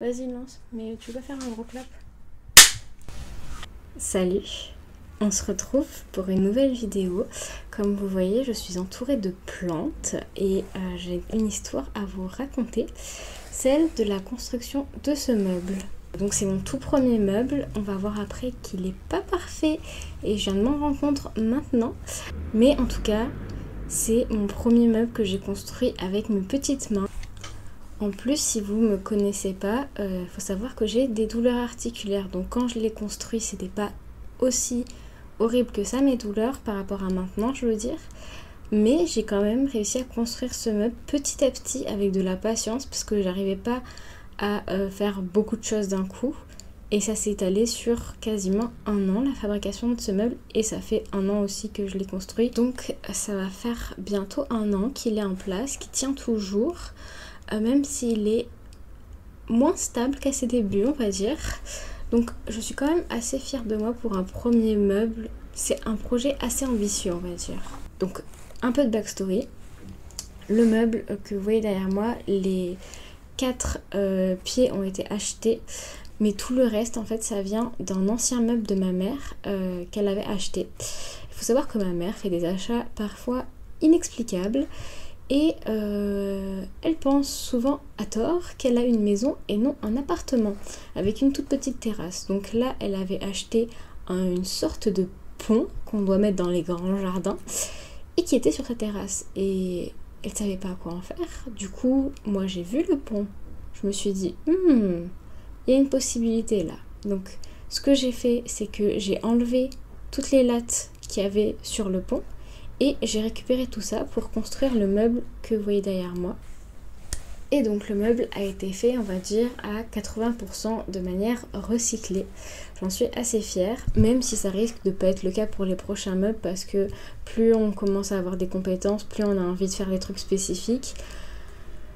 Vas-y, lance. Mais tu vas faire un gros clap. Salut on se retrouve pour une nouvelle vidéo. Comme vous voyez, je suis entourée de plantes et euh, j'ai une histoire à vous raconter, celle de la construction de ce meuble. Donc c'est mon tout premier meuble, on va voir après qu'il n'est pas parfait et je viens de m'en rendre compte maintenant. Mais en tout cas, c'est mon premier meuble que j'ai construit avec mes petites mains. En plus, si vous ne me connaissez pas, il euh, faut savoir que j'ai des douleurs articulaires. Donc quand je l'ai construit, c'était pas aussi horrible que ça, mes douleurs, par rapport à maintenant, je veux dire. Mais j'ai quand même réussi à construire ce meuble petit à petit avec de la patience parce que j'arrivais pas à euh, faire beaucoup de choses d'un coup. Et ça s'est étalé sur quasiment un an, la fabrication de ce meuble. Et ça fait un an aussi que je l'ai construit. Donc ça va faire bientôt un an qu'il est en place, qu'il tient toujours. Euh, même s'il est moins stable qu'à ses débuts, on va dire. Donc je suis quand même assez fière de moi pour un premier meuble. C'est un projet assez ambitieux, on va dire. Donc un peu de backstory. Le meuble que vous voyez derrière moi, les quatre euh, pieds ont été achetés. Mais tout le reste, en fait, ça vient d'un ancien meuble de ma mère euh, qu'elle avait acheté. Il faut savoir que ma mère fait des achats parfois inexplicables. Et euh, elle pense souvent à tort qu'elle a une maison et non un appartement avec une toute petite terrasse. Donc là, elle avait acheté une sorte de pont qu'on doit mettre dans les grands jardins et qui était sur sa terrasse. Et elle ne savait pas quoi en faire. Du coup, moi j'ai vu le pont. Je me suis dit, hmm, il y a une possibilité là. Donc ce que j'ai fait, c'est que j'ai enlevé toutes les lattes qu'il y avait sur le pont et j'ai récupéré tout ça pour construire le meuble que vous voyez derrière moi. Et donc le meuble a été fait, on va dire, à 80% de manière recyclée. J'en suis assez fière, même si ça risque de pas être le cas pour les prochains meubles parce que plus on commence à avoir des compétences, plus on a envie de faire des trucs spécifiques.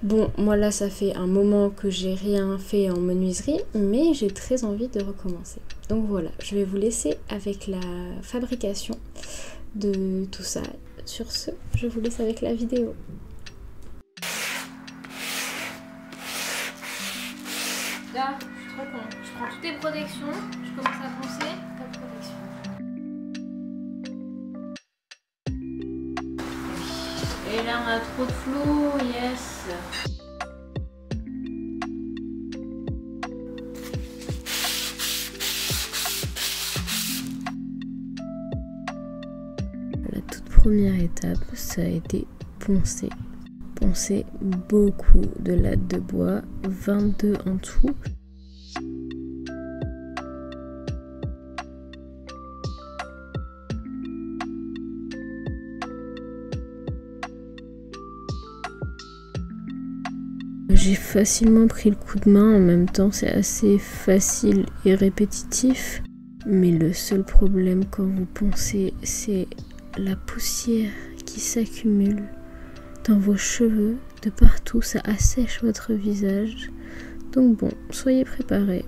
Bon, moi là, ça fait un moment que j'ai rien fait en menuiserie, mais j'ai très envie de recommencer. Donc voilà, je vais vous laisser avec la fabrication de tout ça. Sur ce, je vous laisse avec la vidéo. Là, je suis trop con. Je prends toutes les protections, je commence à penser, de protection. Et là, on a trop de flou, yes. Première étape, ça a été poncer. Poncer beaucoup de lattes de bois, 22 en tout. J'ai facilement pris le coup de main, en même temps c'est assez facile et répétitif. Mais le seul problème quand vous poncez, c'est la poussière qui s'accumule dans vos cheveux, de partout, ça assèche votre visage. Donc bon, soyez préparés.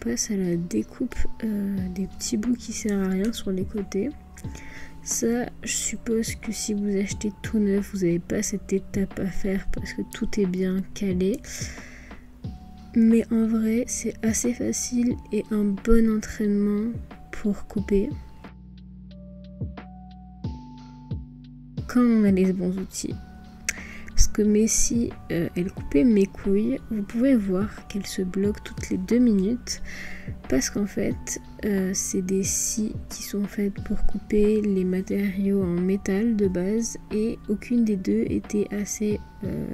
Passe à la découpe euh, des petits bouts qui servent à rien sur les côtés. Ça, je suppose que si vous achetez tout neuf, vous n'avez pas cette étape à faire parce que tout est bien calé. Mais en vrai, c'est assez facile et un bon entraînement pour couper. Quand on a les bons outils que Messi, euh, elle coupait mes couilles, vous pouvez voir qu'elle se bloque toutes les deux minutes. Parce qu'en fait, euh, c'est des scies qui sont faites pour couper les matériaux en métal de base. Et aucune des deux était assez euh,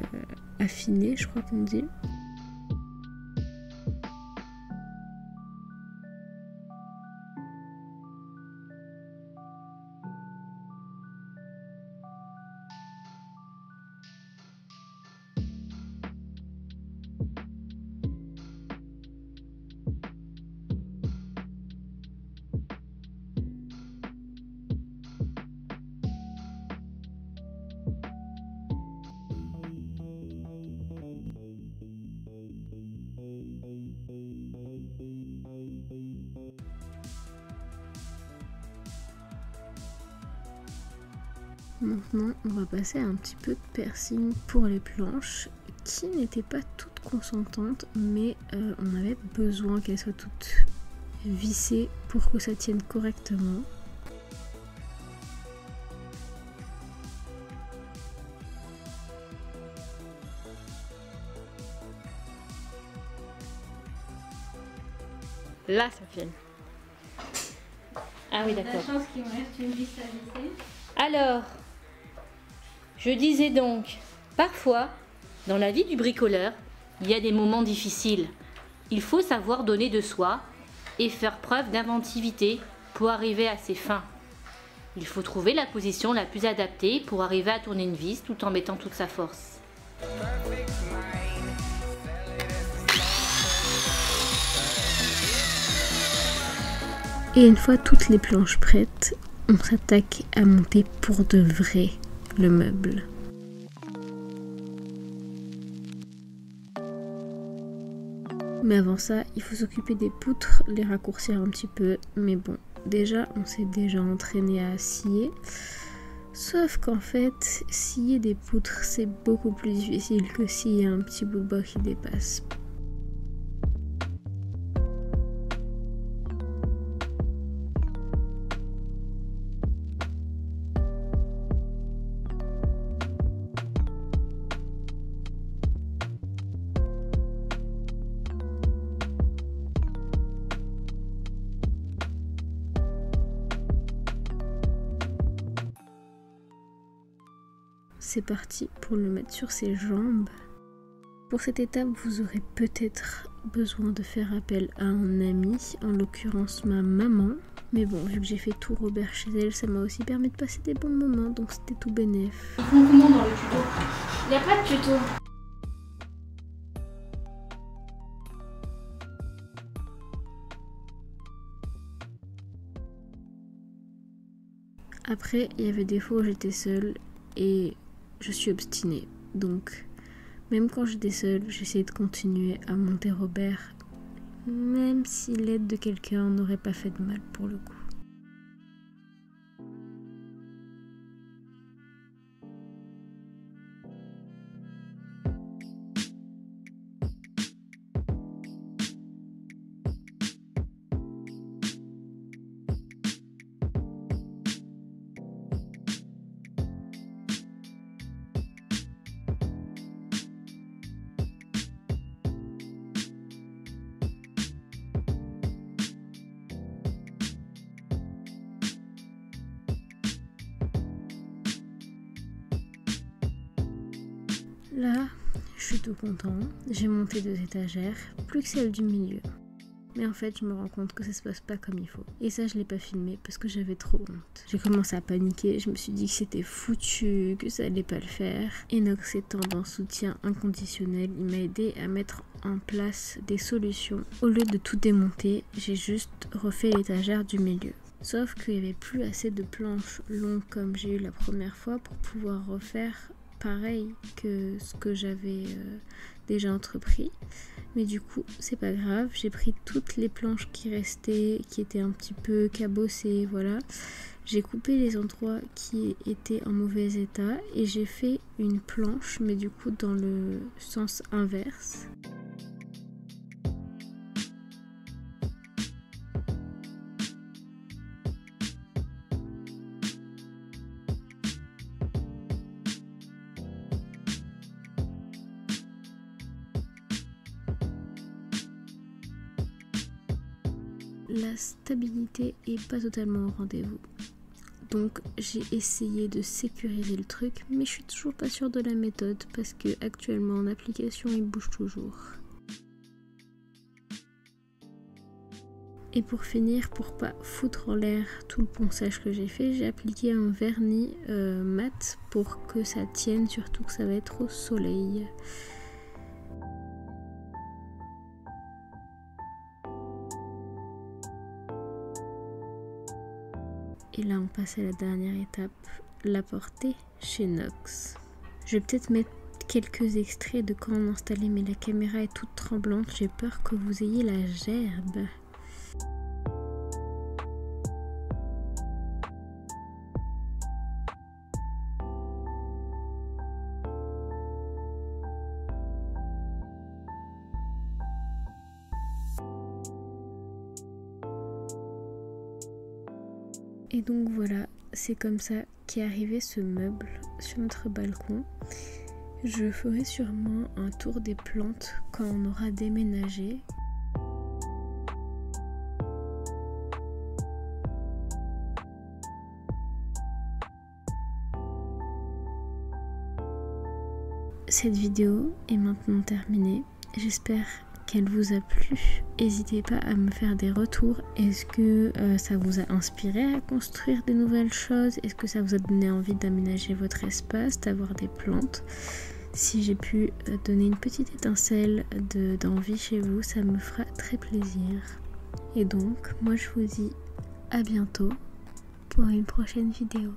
affinée, je crois qu'on dit. Maintenant, on va passer à un petit peu de piercing pour les planches qui n'étaient pas toutes consentantes, mais euh, on avait besoin qu'elles soient toutes vissées pour que ça tienne correctement. Là, ça filme. Ah oui, d'accord. La chance qu'il me reste une vis à visser. Alors, je disais donc, parfois, dans la vie du bricoleur, il y a des moments difficiles. Il faut savoir donner de soi et faire preuve d'inventivité pour arriver à ses fins. Il faut trouver la position la plus adaptée pour arriver à tourner une vis tout en mettant toute sa force. Et une fois toutes les planches prêtes, on s'attaque à monter pour de vrai le meuble. Mais avant ça, il faut s'occuper des poutres, les raccourcir un petit peu. Mais bon, déjà, on s'est déjà entraîné à scier. Sauf qu'en fait, scier des poutres, c'est beaucoup plus difficile que scier un petit bout de bois qui dépasse. C'est parti pour le mettre sur ses jambes. Pour cette étape, vous aurez peut-être besoin de faire appel à un ami, en l'occurrence ma maman. Mais bon, vu que j'ai fait tout Robert chez elle, ça m'a aussi permis de passer des bons moments, donc c'était tout bénef. comment dans le tuto Il n'y a pas de tuto. Après, il y avait des fois où j'étais seule et je suis obstinée. Donc, même quand j'étais seule, j'essayais de continuer à monter Robert, même si l'aide de quelqu'un n'aurait pas fait de mal pour le coup. Là, je suis tout content. J'ai monté deux étagères, plus que celle du milieu. Mais en fait, je me rends compte que ça se passe pas comme il faut. Et ça, je l'ai pas filmé parce que j'avais trop honte. J'ai commencé à paniquer. Je me suis dit que c'était foutu, que ça allait pas le faire. Enox étant d'un soutien inconditionnel, il m'a aidé à mettre en place des solutions. Au lieu de tout démonter, j'ai juste refait l'étagère du milieu. Sauf qu'il n'y avait plus assez de planches longues comme j'ai eu la première fois pour pouvoir refaire que ce que j'avais euh, déjà entrepris. Mais du coup, c'est pas grave. J'ai pris toutes les planches qui restaient, qui étaient un petit peu cabossées, voilà. J'ai coupé les endroits qui étaient en mauvais état et j'ai fait une planche, mais du coup dans le sens inverse. La stabilité est pas totalement au rendez-vous. Donc j'ai essayé de sécuriser le truc, mais je suis toujours pas sûre de la méthode parce que actuellement en application il bouge toujours. Et pour finir, pour pas foutre en l'air tout le ponçage que j'ai fait, j'ai appliqué un vernis euh, mat pour que ça tienne, surtout que ça va être au soleil. Et là, on passe à la dernière étape, la portée chez Nox. Je vais peut-être mettre quelques extraits de quand on a installé, mais la caméra est toute tremblante. J'ai peur que vous ayez la gerbe. Et donc voilà, c'est comme ça qu'est arrivé ce meuble sur notre balcon. Je ferai sûrement un tour des plantes quand on aura déménagé. Cette vidéo est maintenant terminée. J'espère qu'elle vous a plu. N'hésitez pas à me faire des retours. Est-ce que euh, ça vous a inspiré à construire de nouvelles choses? Est-ce que ça vous a donné envie d'aménager votre espace, d'avoir des plantes? Si j'ai pu euh, donner une petite étincelle d'envie chez vous, ça me fera très plaisir. Et donc, moi je vous dis à bientôt pour une prochaine vidéo.